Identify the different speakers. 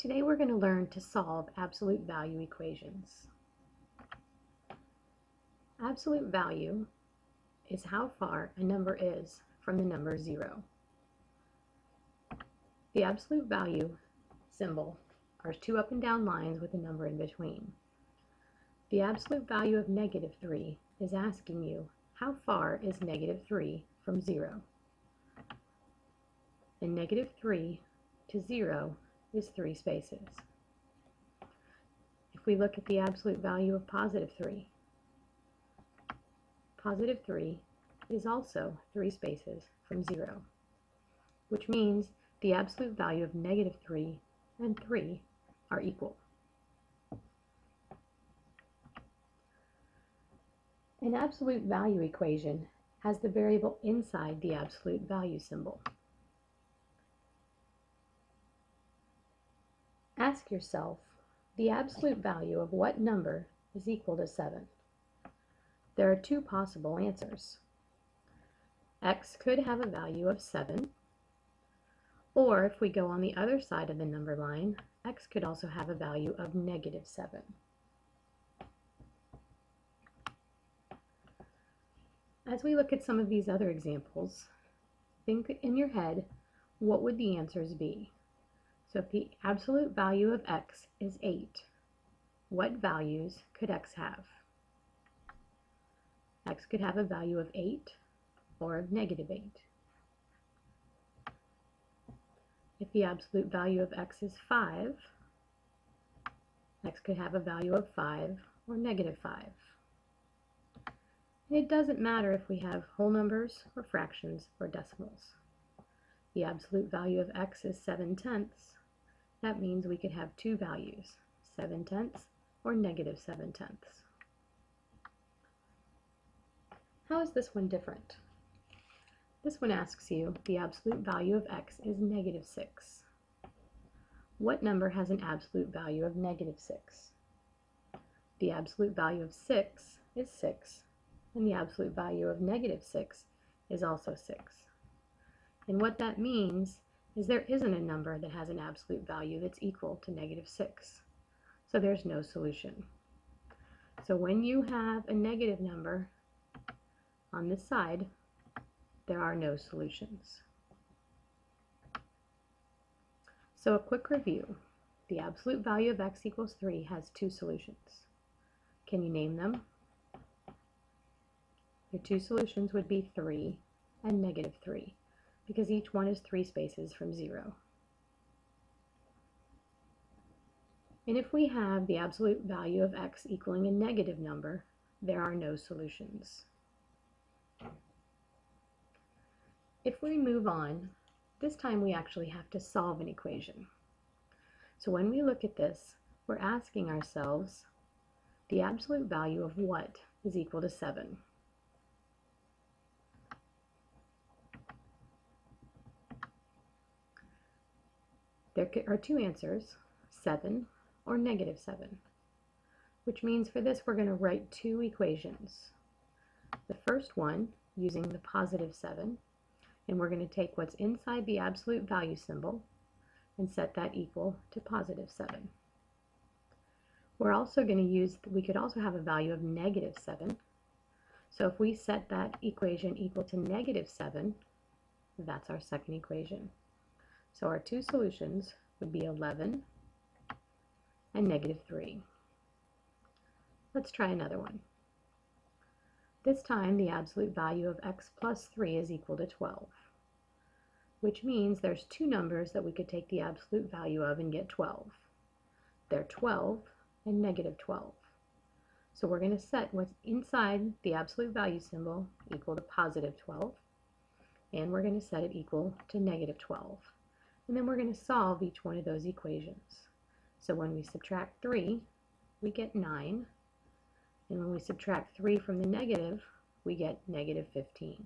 Speaker 1: Today we're going to learn to solve absolute value equations. Absolute value is how far a number is from the number 0. The absolute value symbol are two up and down lines with a number in between. The absolute value of negative 3 is asking you how far is negative 3 from 0. And negative 3 to 0 is 3 spaces. If we look at the absolute value of positive 3, positive 3 is also 3 spaces from 0, which means the absolute value of negative 3 and 3 are equal. An absolute value equation has the variable inside the absolute value symbol. Ask yourself the absolute value of what number is equal to 7. There are two possible answers. x could have a value of 7, or if we go on the other side of the number line, x could also have a value of negative 7. As we look at some of these other examples, think in your head, what would the answers be? So if the absolute value of x is 8, what values could x have? x could have a value of 8 or of negative 8. If the absolute value of x is 5, x could have a value of 5 or negative 5. And it doesn't matter if we have whole numbers or fractions or decimals. The absolute value of x is 7 tenths, that means we could have two values, 7 tenths or negative 7 tenths. How is this one different? This one asks you, the absolute value of x is negative 6. What number has an absolute value of negative 6? The absolute value of 6 is 6, and the absolute value of negative 6 is also 6. And what that means is there isn't a number that has an absolute value that's equal to negative 6. So there's no solution. So when you have a negative number on this side, there are no solutions. So a quick review. The absolute value of x equals 3 has two solutions. Can you name them? Your two solutions would be 3 and negative 3 because each one is three spaces from zero. And if we have the absolute value of x equaling a negative number, there are no solutions. If we move on, this time we actually have to solve an equation. So when we look at this, we're asking ourselves the absolute value of what is equal to 7. There are two answers, 7 or negative 7, which means for this we're going to write two equations. The first one using the positive 7, and we're going to take what's inside the absolute value symbol and set that equal to positive 7. We're also going to use, we could also have a value of negative 7. So if we set that equation equal to negative 7, that's our second equation. So our two solutions would be 11 and negative 3. Let's try another one. This time the absolute value of x plus 3 is equal to 12, which means there's two numbers that we could take the absolute value of and get 12. They're 12 and negative 12. So we're going to set what's inside the absolute value symbol equal to positive 12, and we're going to set it equal to negative 12. And then we're going to solve each one of those equations. So when we subtract 3, we get 9. And when we subtract 3 from the negative, we get negative 15.